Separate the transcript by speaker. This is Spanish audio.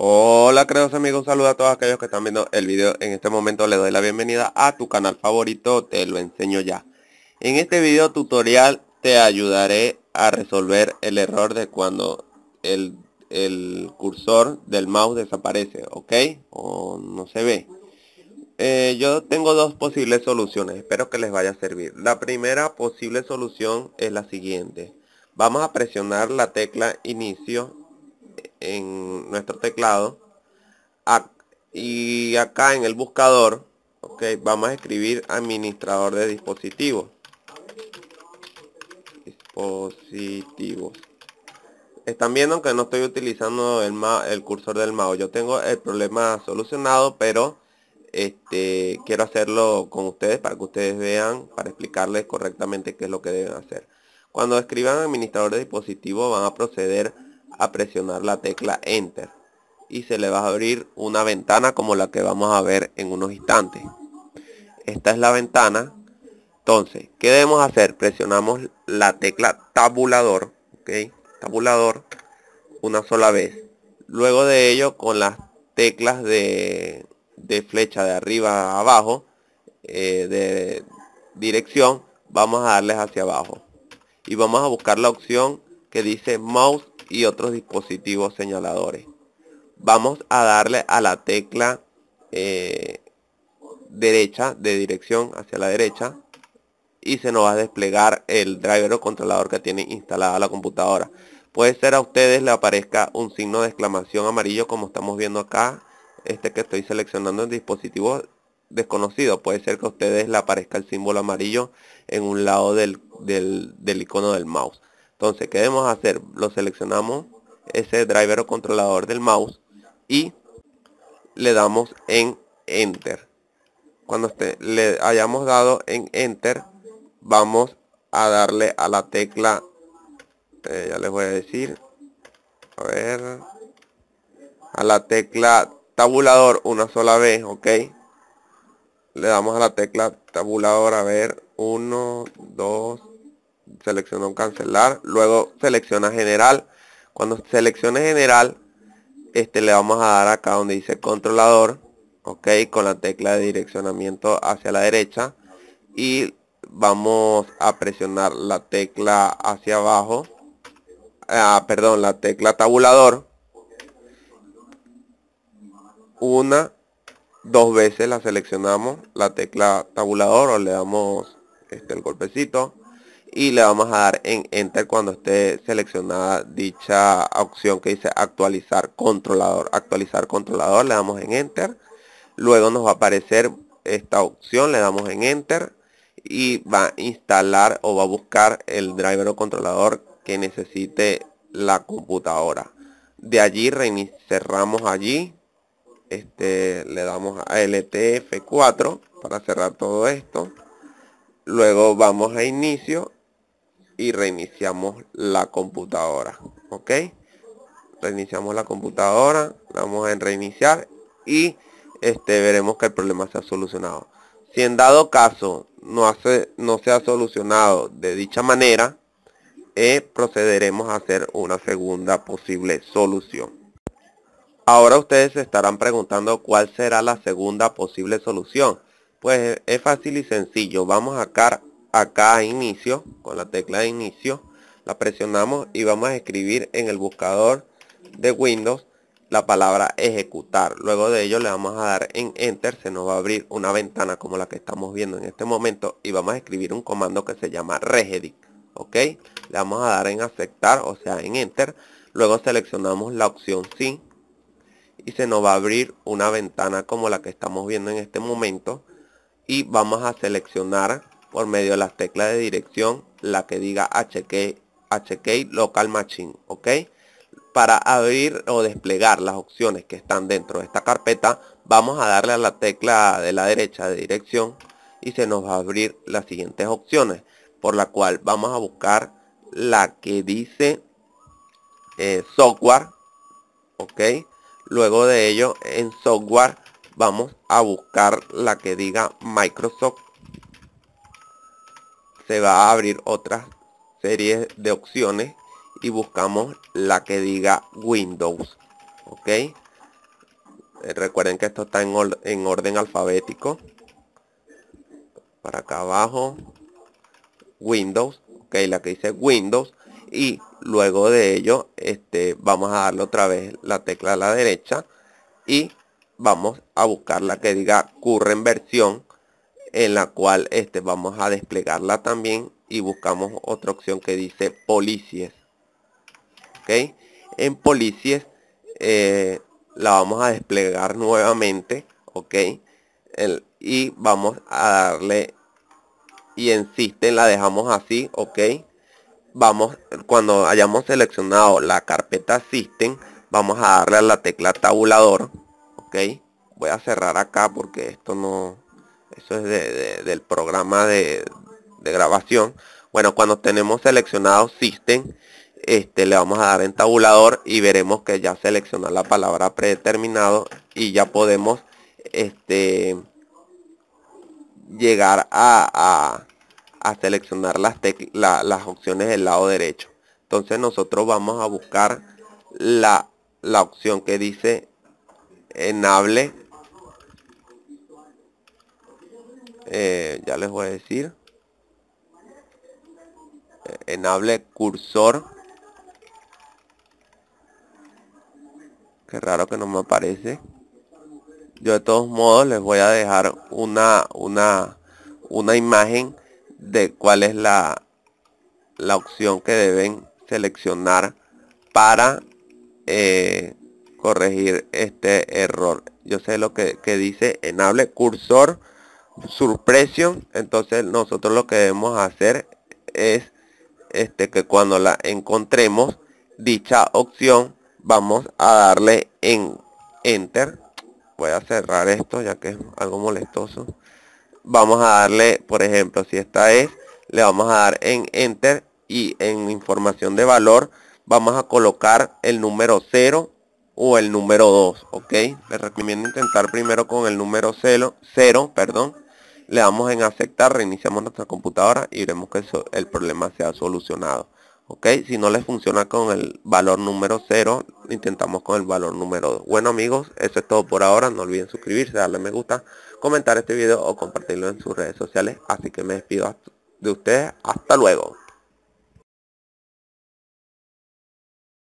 Speaker 1: Hola queridos amigos, saludos a todos aquellos que están viendo el video. En este momento les doy la bienvenida a tu canal favorito, te lo enseño ya. En este video tutorial te ayudaré a resolver el error de cuando el, el cursor del mouse desaparece, ¿ok? O no se ve. Eh, Yo tengo dos posibles soluciones, espero que les vaya a servir. La primera posible solución es la siguiente. Vamos a presionar la tecla inicio en nuestro teclado. Y acá en el buscador ok vamos a escribir administrador de dispositivos. Dispositivos. Están viendo que no estoy utilizando el, el cursor del mouse. Yo tengo el problema solucionado pero este quiero hacerlo con ustedes para que ustedes vean para explicarles correctamente qué es lo que deben hacer. Cuando escriban administrador de dispositivos van a proceder a presionar la tecla enter. Y se le va a abrir una ventana como la que vamos a ver en unos instantes. Esta es la ventana. Entonces ¿qué debemos hacer? presionamos la tecla tabulador ok tabulador una sola vez. Luego de ello con las teclas de, de flecha de arriba a abajo eh, de dirección vamos a darles hacia abajo. Y vamos a buscar la opción que dice mouse y otros dispositivos señaladores. Vamos a darle a la tecla eh, derecha de dirección hacia la derecha y se nos va a desplegar el driver o controlador que tiene instalada la computadora. Puede ser a ustedes le aparezca un signo de exclamación amarillo como estamos viendo acá. Este que estoy seleccionando en dispositivo desconocido. Puede ser que a ustedes le aparezca el símbolo amarillo en un lado del, del, del icono del mouse. Entonces, ¿qué debemos hacer? Lo seleccionamos, ese driver o controlador del mouse y le damos en Enter. Cuando le hayamos dado en Enter, vamos a darle a la tecla, eh, ya les voy a decir, a ver, a la tecla tabulador una sola vez, ok. Le damos a la tecla tabulador, a ver, 1, 2, seleccionó cancelar, luego selecciona general. Cuando seleccione general, este le vamos a dar acá donde dice controlador, ok, con la tecla de direccionamiento hacia la derecha. Y vamos a presionar la tecla hacia abajo, ah, perdón, la tecla tabulador, una, dos veces la seleccionamos, la tecla tabulador o le damos este el golpecito y le vamos a dar en enter cuando esté seleccionada dicha opción que dice actualizar controlador. Actualizar controlador le damos en enter. Luego nos va a aparecer esta opción le damos en enter y va a instalar o va a buscar el driver o controlador que necesite la computadora. De allí cerramos allí. Este le damos a LTF4 para cerrar todo esto. Luego vamos a inicio y reiniciamos la computadora ok reiniciamos la computadora vamos en reiniciar y este veremos que el problema se ha solucionado. Si en dado caso no hace no se ha solucionado de dicha manera eh, procederemos a hacer una segunda posible solución. Ahora ustedes se estarán preguntando cuál será la segunda posible solución. Pues es fácil y sencillo. Vamos acá acá a inicio, con la tecla de inicio, la presionamos y vamos a escribir en el buscador de Windows la palabra ejecutar. Luego de ello le vamos a dar en Enter, se nos va a abrir una ventana como la que estamos viendo en este momento y vamos a escribir un comando que se llama regedit. ¿Ok? Le vamos a dar en aceptar, o sea en Enter. Luego seleccionamos la opción sí y se nos va a abrir una ventana como la que estamos viendo en este momento y vamos a seleccionar por medio de las teclas de dirección la que diga HK, HK Local Machine, ¿ok? Para abrir o desplegar las opciones que están dentro de esta carpeta, vamos a darle a la tecla de la derecha de dirección y se nos va a abrir las siguientes opciones, por la cual vamos a buscar la que dice eh, software, ¿ok? Luego de ello, en software, vamos a buscar la que diga Microsoft se va a abrir otra serie de opciones y buscamos la que diga Windows ok Eh, recuerden que esto está en, en orden alfabético. Para acá abajo. Windows. Ok, la que dice Windows. Y luego de ello, este, vamos a darle otra vez la tecla a la derecha. Y vamos a buscar la que diga current versión. En la cual este, vamos a desplegarla también. Y buscamos otra opción que dice Policies. Ok. En Policies. Eh, la vamos a desplegar nuevamente ok el, y vamos a darle y en System la dejamos así ok vamos cuando hayamos seleccionado la carpeta System vamos a darle a la tecla tabulador ok voy a cerrar acá porque esto no eso es de, del programa de, de grabación bueno cuando tenemos seleccionado System este, le vamos a dar en tabulador y veremos que ya selecciona la palabra predeterminado y ya podemos este, llegar a, a, seleccionar las, las opciones del lado derecho. Entonces nosotros vamos a buscar la, la opción que dice enable. Eh, ya les voy a decir. Eh, enable cursor Qué raro que no me aparece. Yo de todos modos les voy a dejar una, una, una imagen de cuál es la, la opción que deben seleccionar para eh, corregir este error. Yo sé lo que, que dice enable cursor surpression. Entonces nosotros lo que debemos hacer es este que cuando la encontremos dicha opción vamos a darle en enter voy a cerrar esto ya que es algo molestoso vamos a darle por ejemplo si esta es le vamos a dar en enter y en información de valor vamos a colocar el número 0 o el número 2 ok les recomiendo intentar primero con el número 0 0 perdón le damos en aceptar reiniciamos nuestra computadora y veremos que el problema se ha solucionado ok si no les funciona con el valor número 0 intentamos con el valor número 2 bueno amigos eso es todo por ahora. No olviden suscribirse darle me gusta comentar este video o compartirlo en sus redes sociales. Así que me despido de ustedes. Hasta luego